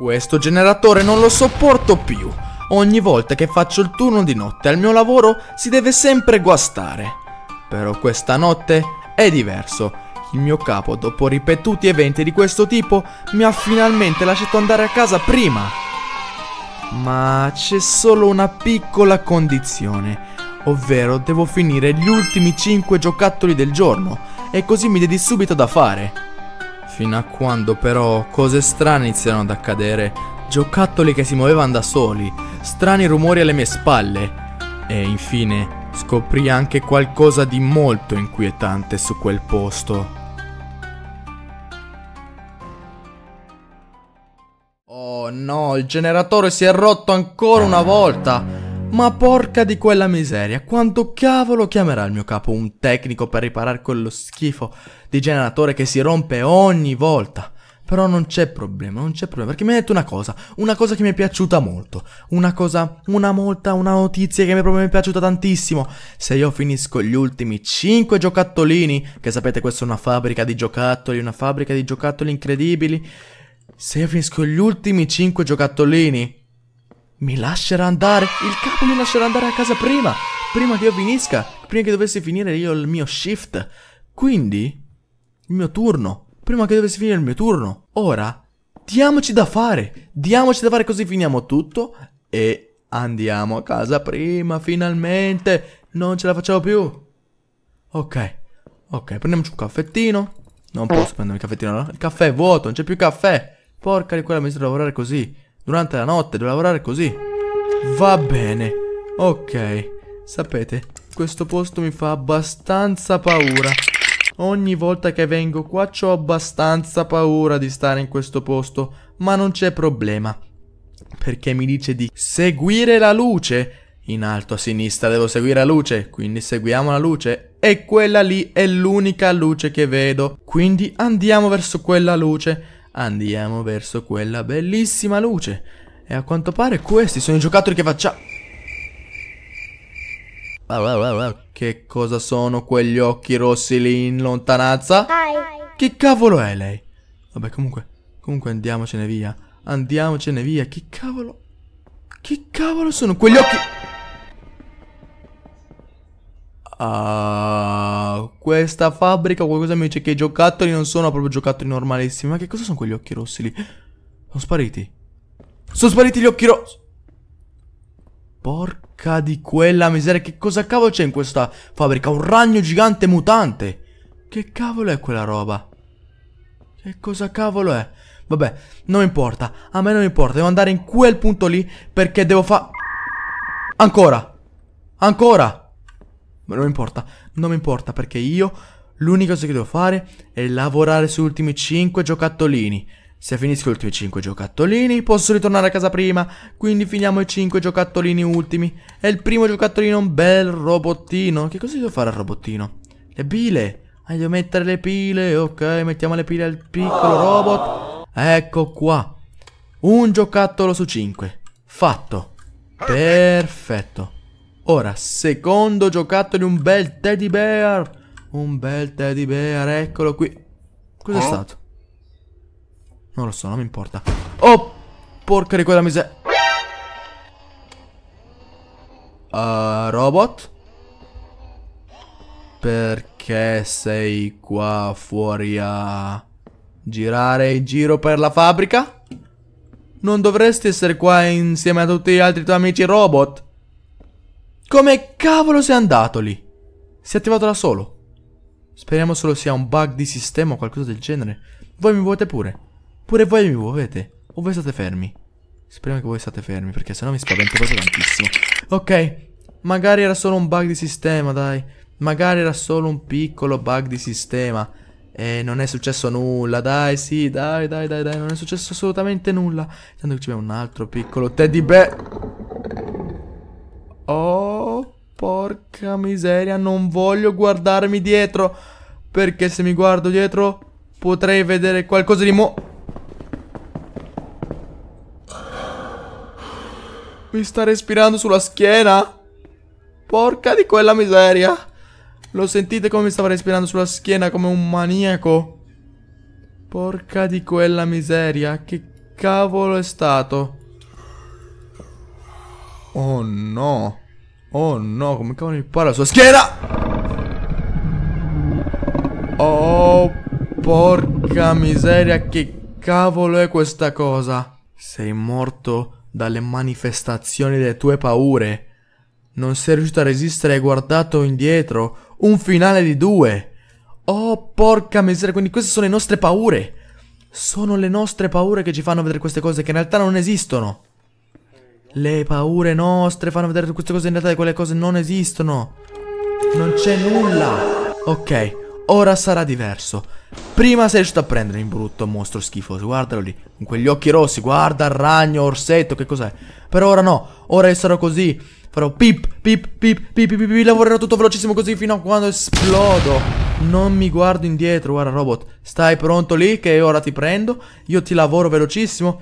Questo generatore non lo sopporto più. Ogni volta che faccio il turno di notte al mio lavoro si deve sempre guastare. Però questa notte è diverso. Il mio capo, dopo ripetuti eventi di questo tipo, mi ha finalmente lasciato andare a casa prima. Ma c'è solo una piccola condizione, ovvero devo finire gli ultimi 5 giocattoli del giorno e così mi dedi subito da fare. Fino a quando però cose strane iniziano ad accadere, giocattoli che si muovevano da soli, strani rumori alle mie spalle e infine scoprì anche qualcosa di molto inquietante su quel posto. Oh no, il generatore si è rotto ancora una volta. Ma porca di quella miseria, quanto cavolo chiamerà il mio capo un tecnico per riparare quello schifo di generatore che si rompe ogni volta? Però non c'è problema, non c'è problema, perché mi ha detto una cosa, una cosa che mi è piaciuta molto, una cosa, una molta, una notizia che mi, proprio mi è piaciuta tantissimo. Se io finisco gli ultimi 5 giocattolini, che sapete questa è una fabbrica di giocattoli, una fabbrica di giocattoli incredibili, se io finisco gli ultimi 5 giocattolini, mi lascerà andare, il capo mi lascerà andare a casa prima, prima che io finisca, prima che dovessi finire io il mio shift. Quindi, il mio turno, prima che dovessi finire il mio turno. Ora, diamoci da fare, diamoci da fare così finiamo tutto e andiamo a casa prima, finalmente. Non ce la facciamo più. Ok, ok, prendiamoci un caffettino. Non posso prendere il caffettino, no? Il caffè è vuoto, non c'è più caffè. Porca di quella mi sto lavorare così. Durante la notte devo lavorare così. Va bene. Ok. Sapete, questo posto mi fa abbastanza paura. Ogni volta che vengo qua ho abbastanza paura di stare in questo posto, ma non c'è problema. Perché mi dice di seguire la luce. In alto a sinistra devo seguire la luce, quindi seguiamo la luce. E quella lì è l'unica luce che vedo. Quindi andiamo verso quella luce. Andiamo verso quella bellissima luce. E a quanto pare questi sono i giocattoli che facciamo. Che cosa sono quegli occhi rossi lì in lontananza? Che cavolo è lei? Vabbè, comunque, comunque andiamocene via. Andiamocene via. Che cavolo? Che cavolo sono quegli occhi? Ah, questa fabbrica qualcosa mi dice che i giocattoli non sono proprio giocattoli normalissimi. Ma che cosa sono quegli occhi rossi lì? Sono spariti. Sono spariti gli occhi rossi. Porca di quella miseria. Che cosa cavolo c'è in questa fabbrica? Un ragno gigante mutante. Che cavolo è quella roba? Che cosa cavolo è? Vabbè, non importa. A me non importa. Devo andare in quel punto lì perché devo fare... Ancora. Ancora. Ma non importa, non mi importa perché io l'unica cosa che devo fare è lavorare sugli ultimi 5 giocattolini. Se finisco gli ultimi 5 giocattolini posso ritornare a casa prima, quindi finiamo i 5 giocattolini ultimi. E il primo giocattolino un bel robottino. Che cosa devo fare al robottino? Le pile. Ah, devo mettere le pile, ok, mettiamo le pile al piccolo robot. Ecco qua. Un giocattolo su 5. Fatto. Perfetto. Ora, secondo giocattolo di un bel teddy bear. Un bel teddy bear, eccolo qui. Cos'è oh. stato? Non lo so, non mi importa. Oh, porca di quella miseria. Uh, robot? Perché sei qua fuori a girare in giro per la fabbrica? Non dovresti essere qua insieme a tutti gli altri tuoi amici robot? Come cavolo sei andato lì? Si è attivato da solo. Speriamo solo sia un bug di sistema o qualcosa del genere. Voi mi muovete pure. Pure voi mi muovete. O voi state fermi. Speriamo che voi state fermi perché sennò mi spavento proprio tantissimo. Ok. Magari era solo un bug di sistema, dai. Magari era solo un piccolo bug di sistema. E non è successo nulla, dai, sì, dai, dai, dai, dai, non è successo assolutamente nulla. Tanto che c'è un altro piccolo teddy bear. Oh, porca miseria, non voglio guardarmi dietro. Perché se mi guardo dietro potrei vedere qualcosa di mo... Mi sta respirando sulla schiena. Porca di quella miseria. Lo sentite come mi stava respirando sulla schiena come un maniaco? Porca di quella miseria. Che cavolo è stato? Oh no. Oh no, come cavolo mi pare la sua schiena? Oh, porca miseria, che cavolo è questa cosa? Sei morto dalle manifestazioni delle tue paure. Non sei riuscito a resistere e hai guardato indietro. Un finale di due. Oh, porca miseria, quindi queste sono le nostre paure. Sono le nostre paure che ci fanno vedere queste cose che in realtà non esistono. Le paure nostre fanno vedere queste cose in realtà quelle cose non esistono. Non c'è nulla. Ok, ora sarà diverso. Prima sei riuscito a prendere il brutto mostro schifoso, guardalo lì, con quegli occhi rossi, guarda ragno, orsetto, che cos'è? Per ora no, ora io sarò così, farò pip, pip, pip, pip, pip, pip, lavorerò tutto velocissimo così fino a quando esplodo. Non mi guardo indietro, guarda robot, stai pronto lì che ora ti prendo, io ti lavoro velocissimo,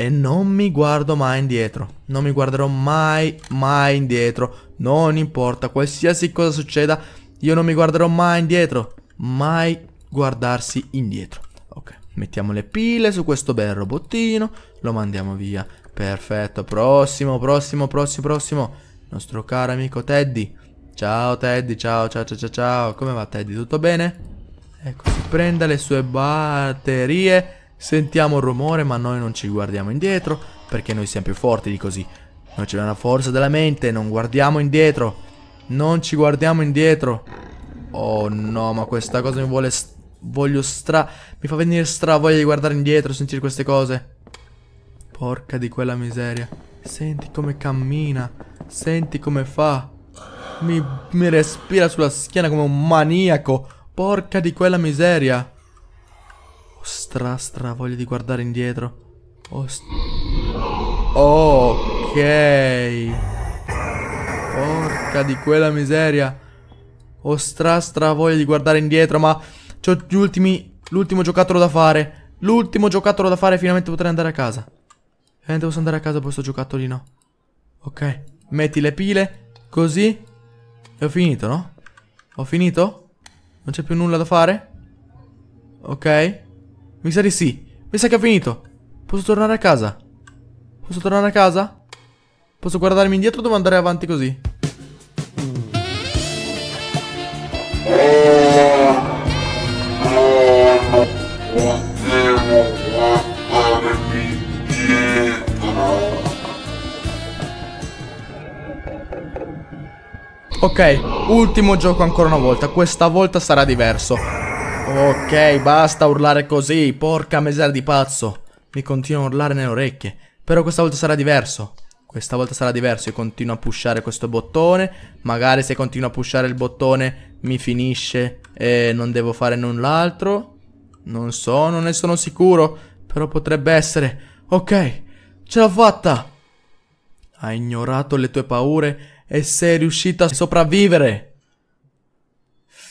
e non mi guardo mai indietro. Non mi guarderò mai, mai indietro. Non importa, qualsiasi cosa succeda, io non mi guarderò mai indietro. Mai guardarsi indietro. Ok, mettiamo le pile su questo bel robottino. Lo mandiamo via. Perfetto, prossimo, prossimo, prossimo, prossimo. Nostro caro amico Teddy. Ciao Teddy, ciao, ciao, ciao, ciao, ciao. Come va Teddy? Tutto bene? Ecco, si prenda le sue batterie Sentiamo un rumore ma noi non ci guardiamo indietro perché noi siamo più forti di così. Noi abbiamo la forza della mente, non guardiamo indietro. Non ci guardiamo indietro. Oh no, ma questa cosa mi vuole... Voglio stra... Mi fa venire stra voglia di guardare indietro, sentire queste cose. Porca di quella miseria. Senti come cammina. Senti come fa. Mi, mi respira sulla schiena come un maniaco. Porca di quella miseria stra stra voglia di guardare indietro. Oh, ok. Porca di quella miseria. Ho stra stra voglia di guardare indietro, ma c'ho gli ultimi... L'ultimo giocattolo da fare. L'ultimo giocattolo da fare, finalmente potrei andare a casa. Finalmente posso andare a casa con questo giocattolino. Ok. Metti le pile, così. E ho finito, no? Ho finito? Non c'è più nulla da fare? Ok. Mi sa di sì. Mi sa che ho finito. Posso tornare a casa? Posso tornare a casa? Posso guardarmi indietro o devo andare avanti così? Ok, ultimo gioco ancora una volta. Questa volta sarà diverso. Ok, basta urlare così, porca miseria di pazzo. Mi continua a urlare nelle orecchie. Però questa volta sarà diverso. Questa volta sarà diverso, io continuo a pushare questo bottone. Magari se continuo a pushare il bottone mi finisce e non devo fare null'altro. Non so, non ne sono sicuro. Però potrebbe essere. Ok, ce l'ho fatta. Hai ignorato le tue paure e sei riuscito a sopravvivere.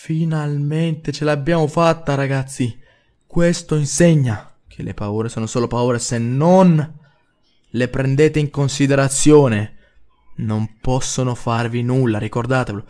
Finalmente ce l'abbiamo fatta, ragazzi. Questo insegna che le paure sono solo paure se non le prendete in considerazione. Non possono farvi nulla, ricordatevelo.